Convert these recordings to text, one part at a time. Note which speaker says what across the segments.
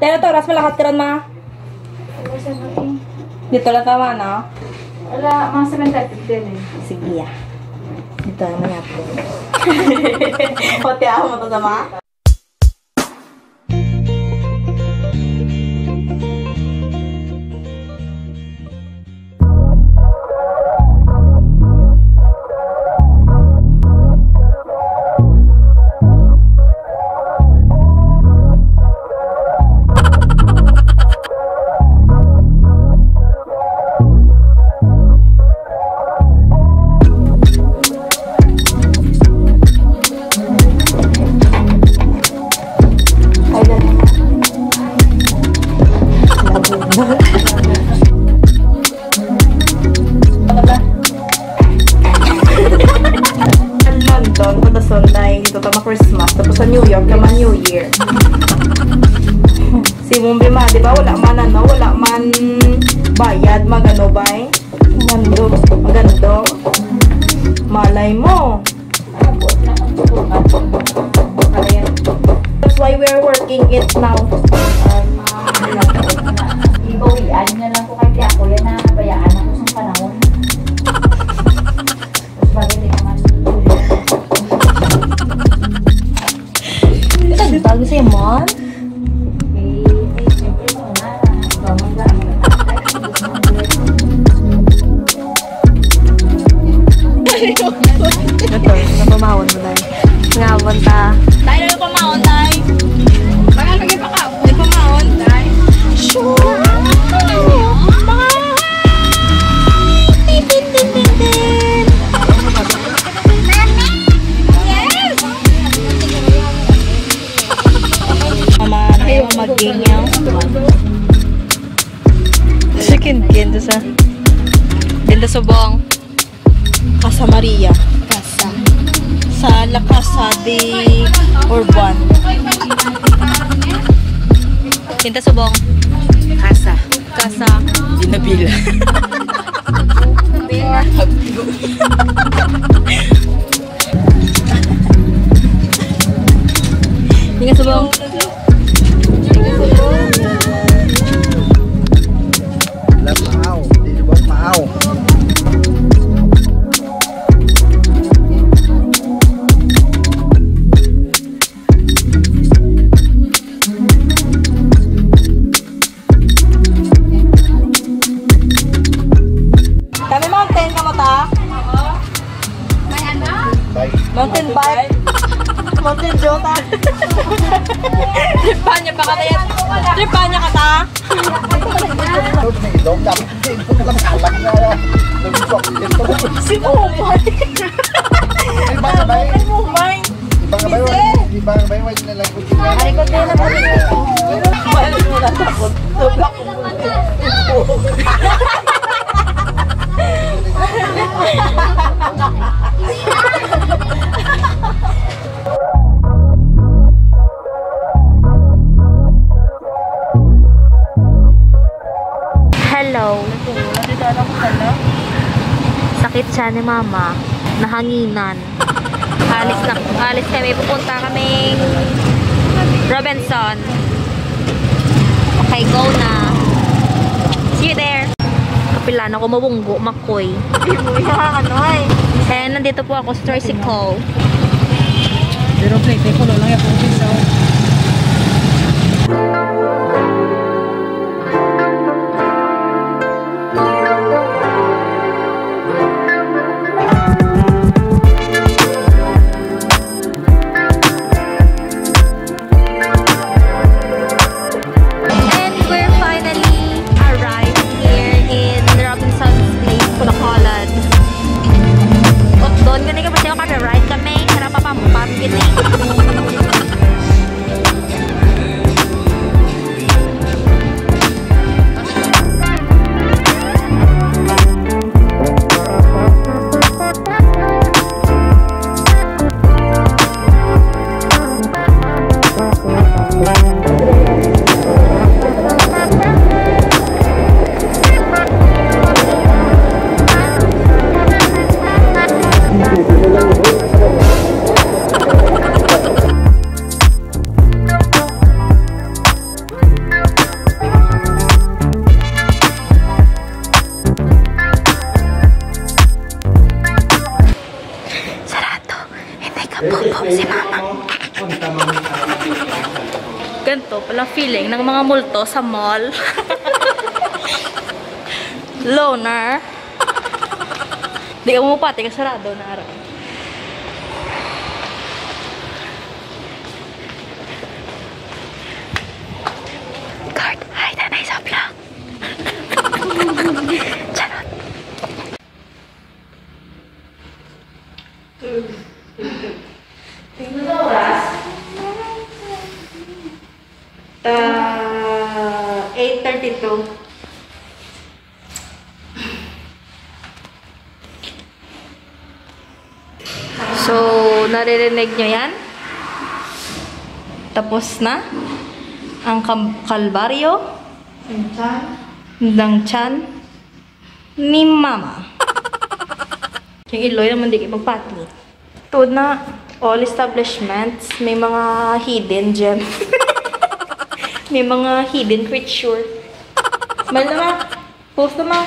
Speaker 1: Pero to, ras malakat ka ron, ma. Dito lang tama, no?
Speaker 2: Wala, mga 7.30 din eh.
Speaker 1: Sige, ah. Dito naman natin. Pati ako mo to sama? Man bayad, magano ba eh? Magando, magando. Malay mo. That's why we're working it now.
Speaker 2: Ibawian niya lang po kay
Speaker 1: Kinda sa... Kinda subong. Casa Maria. Casa. Sa La Casa de Urban. Kinta subong. Casa. Casa.
Speaker 3: Dinabila.
Speaker 1: Tinga
Speaker 3: Nagusok. Ito na.
Speaker 1: Si Mumay.
Speaker 3: Iba nga ba?
Speaker 1: Ay, Mumay.
Speaker 3: Iba nga ba? Iba nga ba? Wala na lang kutin na.
Speaker 1: Ay, ko din
Speaker 4: siya ni mama. Nahanginan. Alis na. Alis kami. Pupunta kaming Robinson. Okay, go na. See you there. Kapilan ako mabunggo, makoy. Eh, nandito po ako sa tricycle.
Speaker 3: Pero plate ko lang yung kutin sa.
Speaker 4: And Napakbo.
Speaker 1: Ganto pala feeling ng mga multo sa mall. Loner. Hindi ka mumupati, kasarado na araw. Naririnig nyo yan? Tapos na ang kalbaryo ng chan ni mama. Yung iloy naman di ipagpati. Tuod na all establishments, may mga hidden gem. may mga hidden creature. Smile naman. Post naman.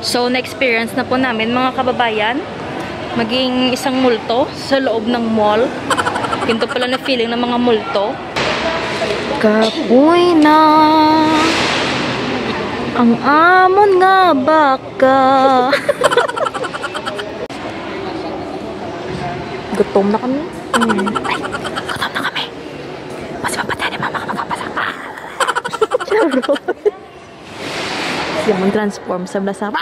Speaker 1: So, na-experience na po namin mga kababayan maging isang multo sa loob ng mall. Ganito pala na feeling ng mga multo. Kapoy na ang amon nga baka. Gutom na kami. Mm. Ay, gutom na kami. Mas mapatay ni mama ka magkapasang. Charo. Siya mag-transform sa blasa.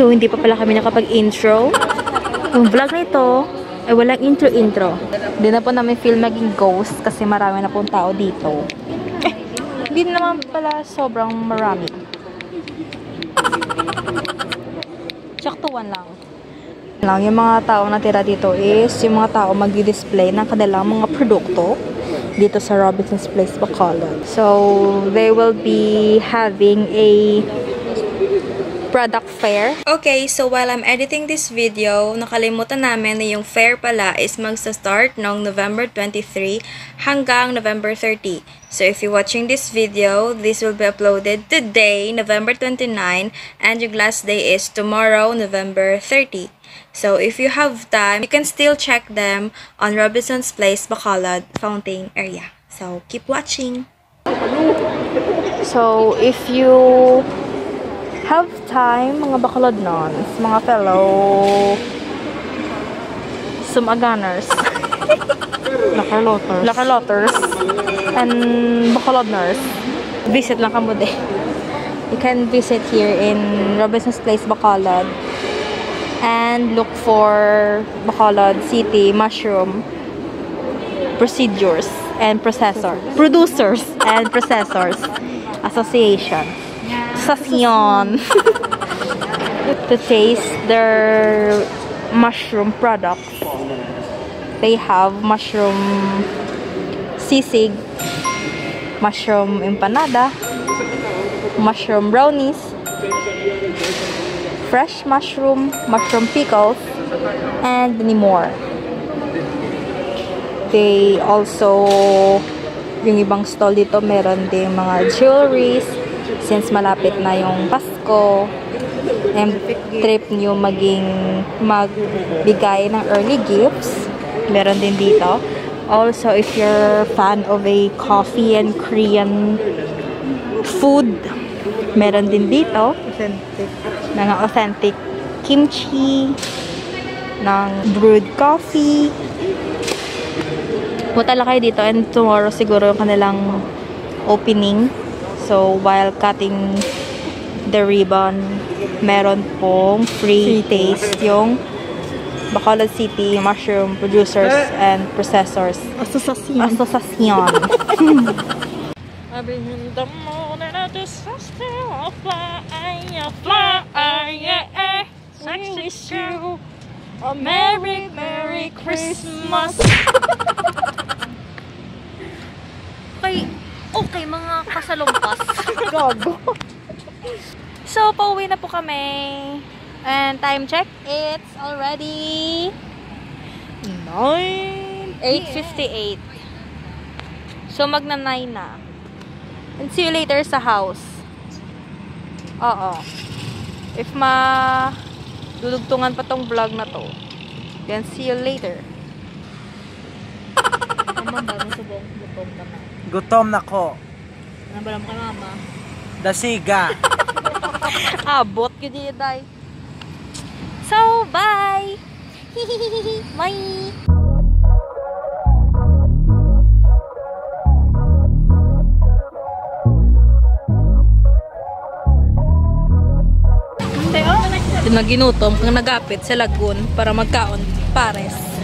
Speaker 1: So, hindi pa pala kami nakapag-intro. Yung vlog na ito, ay walang intro-intro. Hindi na po namin feel maging ghost kasi marami na pong tao dito. Eh, hindi naman pala sobrang marami. Saktuan lang. lang. Yung mga tao na tira dito is yung mga tao magdi-display ng kanilang mga produkto dito sa Robinson's Place, Bacolod. So, they will be having a product fair. Okay, so while I'm editing this video, nakalimutan namin na yung fair pala is magsa-start noong November 23 hanggang November 30. So if you're watching this video, this will be uploaded today, November 29, and yung last day is tomorrow, November 30. So if you have time, you can still check them on Robinson's Place, Bacolod Fountain area. So keep watching. So if you have time, mga bakalod nons, mga fellow sumaganers,
Speaker 3: Nakarloters.
Speaker 1: lakaloters, and bakalodners, visit lang kamo din. You can visit here in Robinson's Place, Bacolod, and look for Bacolod City Mushroom Procedures and Processor Producers and Processors Association. To taste their mushroom products. They have mushroom sisig, mushroom empanada, mushroom brownies, fresh mushroom, mushroom pickles, and many more. They also, yung ibang stall dito, meron din mga jewelries, since malapit na yung Pasko, and trip nyo maging magbigay ng early gifts, meron din dito. Also, if you're fan of a coffee and Korean food, meron din dito. Mga authentic kimchi, ng brewed coffee. Punta lang kayo dito and tomorrow siguro yung kanilang opening. So, while cutting the ribbon, meron pong free taste yung Bacolod City Mushroom Producers and Processors
Speaker 3: Association.
Speaker 1: Association. I've been in the morning, I just still fly, fly, yeah, I wish you a Merry, Merry Christmas. okay, okay mga kasalumpas.
Speaker 3: Gago.
Speaker 1: So, pauwi na po kami. And time check, it's already 9, 8.58. So, magna 9 na. And see you later sa house. Oo. If ma dudugtungan pa tong vlog na to, then see you later. Mama ba, nasa gutom ka na.
Speaker 5: Gutom na ko.
Speaker 1: Nabala mo kay mama.
Speaker 5: Dasiga.
Speaker 1: Abot ko di day. So, bye! Bye! Ito na ginutom kung nagapit sa lagoon para magkaon pares.